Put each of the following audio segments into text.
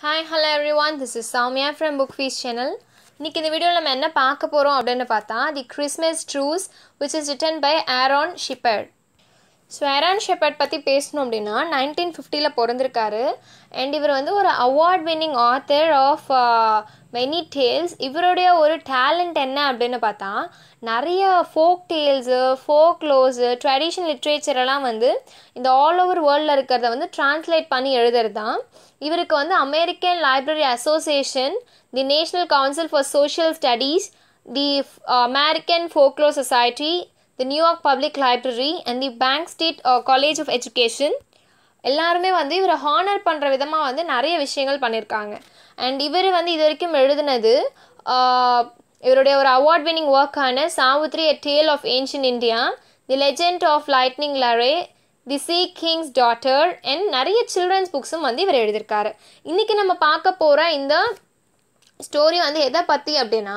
Hi hello everyone this is Soumya from book fees channel இன்னைக்கு இந்த வீடியோவில் நம்ம என்ன பார்க்க போகிறோம் அப்படின்னு பார்த்தா the Christmas truce which is written by Aaron Shepard so Aaron Shepard பற்றி பேசணும் அப்படின்னா நைன்டீன் ஃபிஃப்டியில் பிறந்திருக்காரு. அண்ட் இவர் வந்து ஒரு award winning author of many tales இவருடைய ஒரு டேலண்ட் என்ன அப்படின்னு பார்த்தா நிறைய folk tales folk lores traditional லிட்ரேச்சரெல்லாம் வந்து இந்த ஆல் ஓவர் வேர்ல்டில் இருக்கிறத வந்து டிரான்ஸ்லேட் பண்ணி எழுதுறது தான். இவருக்கு வந்து American Library Association the National Council for Social Studies the American Folklore society the New York Public Library and the bank street college of Education எல்லாருமே வந்து இவரை ஹானர் பண்ணுற விதமாக வந்து நிறைய விஷயங்கள் பண்ணியிருக்காங்க அண்ட் இவர் வந்து இது வரைக்கும் எழுதுனது uh, இவருடைய ஒரு award winning ஒர்க்கான Savitri a tale of ancient India the legend of lightning Larry the sea king's daughter and நிறைய சில்ட்ரன்ஸ் புக்ஸும் வந்து இவர் எழுதியிருக்காரு. இன்றைக்கி நம்ம பார்க்க போகிற இந்த ஸ்டோரி வந்து எதை பற்றி அப்படின்னா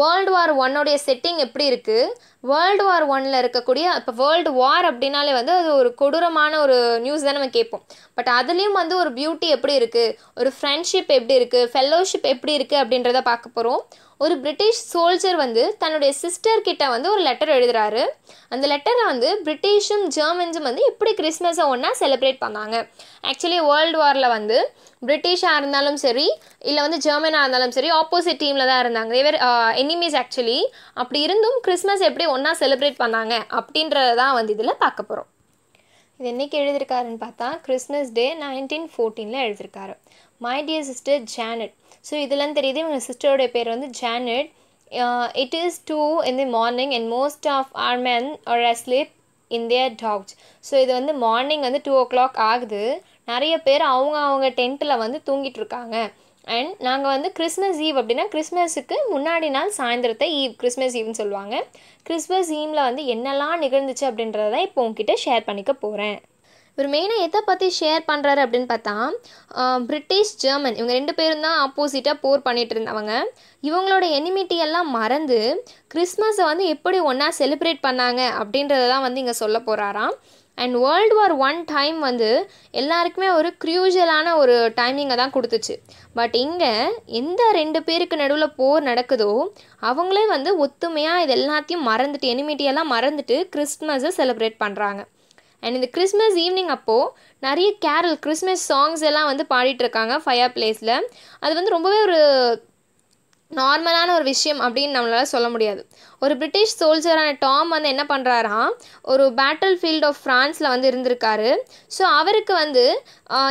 வேர்ல்டு வார் ஒன்னோடைய செட்டிங் எப்படி இருக்குது வேர்ல்டு வார் ஒன்னில் இருக்கக்கூடிய இப்போ வேர்ல்டு வார் அப்படின்னாலே வந்து அது ஒரு கொடூரமான ஒரு நியூஸ் தான் நம்ம கேட்போம். பட் அதுலேயும் வந்து ஒரு பியூட்டி எப்படி இருக்குது ஒரு ஃப்ரெண்ட்ஷிப் எப்படி இருக்குது ஃபெல்லோஷிப் எப்படி இருக்குது அப்படின்றத பார்க்க போகிறோம் ஒரு பிரிட்டிஷ் சோல்ஜர் வந்து தன்னுடைய சிஸ்டர் கிட்ட வந்து ஒரு லெட்டர் எழுதுறாரு. அந்த லெட்டரில் வந்து பிரிட்டிஷும் ஜெர்மன்ஸும் வந்து எப்படி கிறிஸ்மஸை ஒன்றா செலிப்ரேட் பண்ணாங்க. ஆக்சுவலி வேர்ல்டு வாரில் வந்து பிரிட்டிஷாக இருந்தாலும் சரி இல்லை வந்து ஜெர்மனாக இருந்தாலும் சரி ஆப்போசிட் டீமில் தான் இருந்தாங்க. தேவர் எனிமீஸ் ஆக்சுவலி அப்படி இருந்தும் கிறிஸ்மஸ் எப்படி ஒன்றா செலிப்ரேட் பண்ணாங்க அப்படின்றத தான் வந்து இதில் பார்க்க போகிறோம் இது என்றைக்கு எழுதியிருக்காருன்னு பார்த்தா கிறிஸ்மஸ் டே நைன்டீன் ஃபோர்டீனில் எழுதியிருக்காரு. My dear sister Janet so இதெல்லாம் தெரியுது இவங்க சிஸ்டருடைய பேர் வந்து Janet it is two in the morning and most of our men are asleep in their docks so இது வந்து மார்னிங் வந்து டூ ஓ கிளாக் ஆகுது. நிறைய பேர் அவங்க அவங்க டென்ட்டில் வந்து தூங்கிட்டு இருக்காங்க. அண்ட் நாங்கள் வந்து கிறிஸ்மஸ் ஈவ் அப்படின்னா கிறிஸ்மஸுக்கு முன்னாடி நாள் சாயந்தரத்தை ஈவ் கிறிஸ்மஸ் ஈவ்னு சொல்லுவாங்க. கிறிஸ்மஸ் ஈவில் வந்து என்னெல்லாம் நிகழ்ந்துச்சு அப்படின்றத இப்போ உங்ககிட்ட ஷேர் பண்ணிக்க போகிறேன் இவர் மெயினாக எதை பற்றி ஷேர் பண்ணுறாரு அப்படின்னு பார்த்தா பிரிட்டிஷ் ஜெர்மன் இவங்க ரெண்டு பேரும் தான் ஆப்போசிட்டாக போர் பண்ணிகிட்டு இருந்தவங்க. இவங்களோட எனிமிட்டி எல்லாம் மறந்து கிறிஸ்மஸை வந்து எப்படி ஒன்றா செலிப்ரேட் பண்ணாங்க அப்படின்றத தான் வந்து இங்கே சொல்ல போகிறாராம் and world war one time வந்து எல்லாருக்குமே ஒரு க்ரூஷலான ஒரு டைமிங்கை தான் கொடுத்துச்சு. பட் இங்கே எந்த ரெண்டு பேருக்கு நடுவில் போர் நடக்குதோ அவங்களே வந்து ஒத்துமையாக இது எல்லாத்தையும் மறந்துட்டு எனிமிட்டியெல்லாம் மறந்துட்டு கிறிஸ்மஸை செலிப்ரேட் பண்ணுறாங்க அண்ட் இந்த கிறிஸ்மஸ் ஈவினிங் அப்போது நிறைய கேரல் கிறிஸ்மஸ் சாங்ஸ் எல்லாம் வந்து பாடிட்டுருக்காங்க ஃபயர் பிளேஸில் அது வந்து ரொம்பவே ஒரு நார்மலான ஒரு விஷயம் அப்படின்னு நம்மளால் சொல்ல முடியாது. ஒரு பிரிட்டிஷ் சோல்ஜரான டாம் வந்து என்ன பண்ணுறாராம் ஒரு பேட்டில் ஃபீல்ட் ஆஃப் ஃப்ரான்ஸில் வந்து இருந்திருக்காரு. ஸோ அவருக்கு வந்து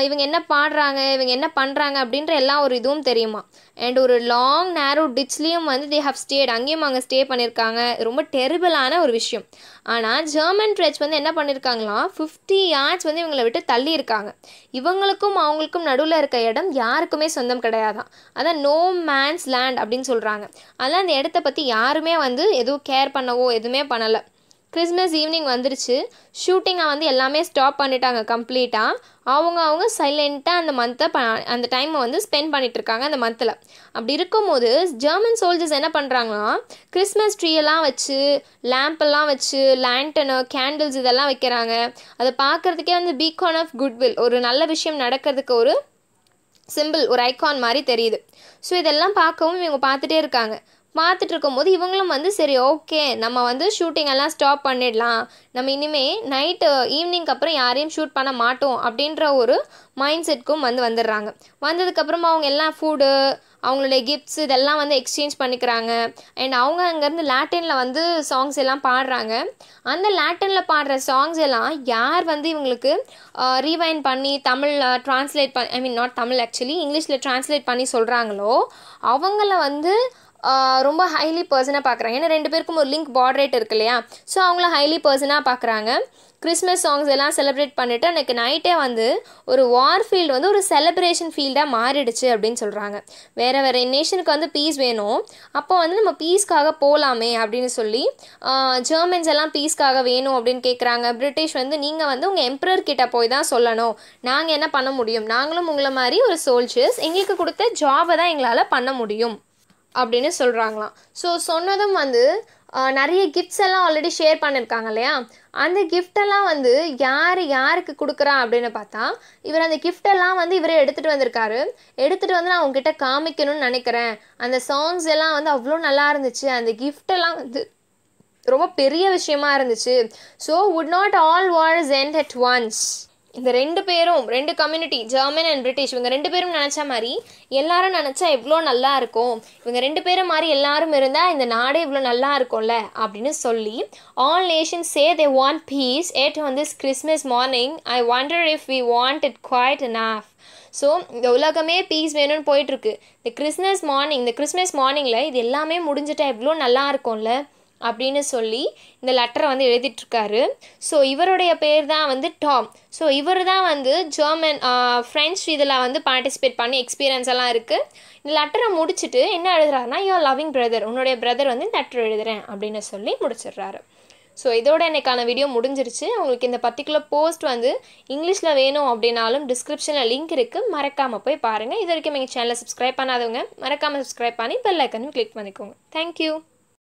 இவங்க என்ன பாடுறாங்க இவங்க என்ன பண்ணுறாங்க அப்படின்ற எல்லா ஒரு இதுவும் தெரியுமா? அண்ட் ஒரு லாங் நேரோ டிச்லேயும் வந்து தே ஹவ் ஸ்டேட் அங்கேயும் அங்கே ஸ்டே பண்ணியிருக்காங்க ரொம்ப டெரிபிளான ஒரு விஷயம். ஆனால் ஜெர்மன் ட்ரெச் வந்து என்ன பண்ணியிருக்காங்களாம் ஃபிஃப்டி யார்ட்ஸ் வந்து இவங்களை விட்டு தள்ளி இருக்காங்க இவங்களுக்கும் அவங்களுக்கும் நடுவில் இருக்க இடம் யாருக்குமே சொந்தம் கிடையாதான். அதான் நோ மேன்ஸ் லேண்ட் அப்படின்னு சொல்கிறாங்க அதனால் அந்த இடத்த பற்றி யாருமே வந்து எதுவும் கேர் பண்ணவோ எதுவுமே பண்ணலை. கிறிஸ்மஸ் ஈவினிங் வந்துருச்சு. ஷூட்டிங்கை வந்து எல்லாமே ஸ்டாப் பண்ணிட்டாங்க கம்ப்ளீட்டாக அவங்க அவங்க சைலண்ட்டாக அந்த மந்த்தை ப அந்த டைமை வந்து ஸ்பெண்ட் பண்ணிட்டு இருக்காங்க அந்த மந்தில் அப்படி இருக்கும்போது ஜெர்மன் சோல்ஜர்ஸ் என்ன பண்ணுறாங்கன்னா கிறிஸ்மஸ் ட்ரீயெல்லாம் வச்சு லேம்பெல்லாம் வச்சு லேண்டனு கேண்டில்ஸ் இதெல்லாம் வைக்கிறாங்க. அதை பார்க்குறதுக்கே வந்து பீகான் ஆஃப் குட்வில் ஒரு நல்ல விஷயம் நடக்கிறதுக்கு ஒரு சிம்பிள் ஒரு ஐகான் மாதிரி தெரியுது. ஸோ இதெல்லாம் பார்க்கவும் இவங்க பார்த்துட்டே இருக்காங்க. பார்த்துட்டு இருக்கும்போது இவங்களும் வந்து சரி ஓகே நம்ம வந்து ஷூட்டிங் எல்லாம் ஸ்டாப் பண்ணிடலாம். நம்ம இனிமேல் நைட்டு ஈவினிங்க்கு அப்புறம் யாரையும் ஷூட் பண்ண மாட்டோம் அப்படின்ற ஒரு மைண்ட் செட்க்கும் வந்து வந்துடுறாங்க. வந்ததுக்கப்புறமா அவங்க எல்லாம் ஃபுட்டு அவங்களுடைய கிஃப்ட்ஸ் இதெல்லாம் வந்து எக்ஸ்சேஞ்ச் பண்ணிக்கிறாங்க. அண்ட் அவங்க அங்கேருந்து லேட்டினில் வந்து சாங்ஸ் எல்லாம் பாடுறாங்க. அந்த லேட்டினில் பாடுற சாங்ஸ் எல்லாம் யார் வந்து இவங்களுக்கு ரீவைன் பண்ணி தமிழில் ட்ரான்ஸ்லேட் பண்ணி I mean not Tamil actually இங்கிலீஷில் ட்ரான்ஸ்லேட் பண்ணி சொல்கிறாங்களோ அவங்கள வந்து ரொம்ப ஹைலி பர்சனாக பார்க்குறாங்க ஏன்னா ரெண்டு பேருக்கும் ஒரு லிங்க் பார்டரேட் இருக்கு இல்லையா? ஸோ அவங்கள ஹைலி பர்சனாக பார்க்குறாங்க கிறிஸ்மஸ் சாங்ஸ் எல்லாம் செலிப்ரேட் பண்ணிவிட்டு அன்றைக்கு நைட்டே வந்து ஒரு வார் ஃபீல்டு வந்து ஒரு செலிப்ரேஷன் ஃபீல்டாக மாறிடுச்சு அப்படின்னு சொல்கிறாங்க வேறு வேறு நேஷனுக்கு வந்து பீஸ் வேணும். அப்போ வந்து நம்ம பீஸ்க்காக போகலாமே அப்படின்னு சொல்லி ஜெர்மன்ஸ் எல்லாம் பீஸ்க்காக வேணும் அப்படின்னு கேட்குறாங்க பிரிட்டிஷ் வந்து நீங்கள் வந்து உங்கள் எம்ப்ரர் கிட்ட போய் தான் சொல்லணும். நாங்கள் என்ன பண்ண முடியும்? நாங்களும் உங்களை மாதிரி ஒரு சோல்ஜர்ஸ் எங்களுக்கு கொடுத்த ஜாபை தான் எங்களால் பண்ண முடியும். அப்படின்னு சொல்கிறாங்களாம் ஸோ சொன்னதும் வந்து நிறைய கிஃப்ட்ஸ் எல்லாம் ஆல்ரெடி ஷேர் பண்ணியிருக்காங்க இல்லையா? அந்த கிஃப்டெல்லாம் வந்து யார் யாருக்கு கொடுக்குறா அப்படின்னு பார்த்தா இவர் அந்த கிஃப்டெல்லாம் வந்து இவரே எடுத்துகிட்டு வந்திருக்காரு. எடுத்துகிட்டு வந்து நான் உங்ககிட்ட காமிக்கணும்னு நினைக்கிறேன். அந்த சாங்ஸ் எல்லாம் வந்து அவ்வளோ நல்லா இருந்துச்சு. அந்த கிஃப்டெல்லாம் வந்து ரொம்ப பெரிய விஷயமா இருந்துச்சு. So would not all wars end at once இந்த ரெண்டு பேரும் ரெண்டு கம்யூனிட்டி ஜெர்மன் அண்ட் பிரிட்டிஷ் இவங்க ரெண்டு பேரும் நினச்ச மாதிரி எல்லாரும் நினச்சா எவ்வளோ நல்லா இருக்கும்? இவங்க ரெண்டு பேரும் மாதிரி எல்லாரும் இருந்தால் இந்த நாடே இவ்வளோ நல்லா இருக்கும்ல? அப்படின்னு சொல்லி all nation say they want peace at on this Christmas morning I wonder if we want it quite enough so இந்த உலகமே பீஸ் வேணும்னு போயிட்டுருக்கு இந்த கிறிஸ்மஸ் மார்னிங் இந்த கிறிஸ்மஸ் மார்னிங்கில் இது எல்லாமே முடிஞ்சிட்டா எவ்வளோ நல்லா இருக்கும்ல? அப்படின்னு சொல்லி இந்த லெட்டரை வந்து எழுதிட்டுருக்காரு. ஸோ இவருடைய பேர் தான் வந்து டாம் ஸோ இவர் தான் வந்து ஜெர்மன் ஃப்ரெஞ்ச் இதில் வந்து பார்ட்டிசிபேட் பண்ணி எக்ஸ்பீரியன்ஸ் எல்லாம் இருக்குது இந்த லெட்டரை முடிச்சுட்டு என்ன எழுதுறாருனா யோ லவ்விங் பிரதர் உன்னுடைய பிரதர் வந்து இந்த லெட்டர் எழுதுறேன். அப்படின்னு சொல்லி முடிச்சிடுறாரு. ஸோ இதோட எனக்கான வீடியோ முடிஞ்சிருச்சு. உங்களுக்கு இந்த பர்டிகுலர் போஸ்ட் வந்து இங்கிலீஷில் வேணும் அப்படின்னாலும் டிஸ்கிரிப்ஷனில் லிங்க் இருக்குது மறக்காமல் போய் பாருங்கள் இது வரைக்கும் எங்கள் சேனலை சப்ஸ்கிரைப் பண்ணாதவங்க மறக்காமல் சப்ஸ்கிரைப் பண்ணி பெல் ஐக்கனும் கிளிக் பண்ணிக்கோங்க. Thank you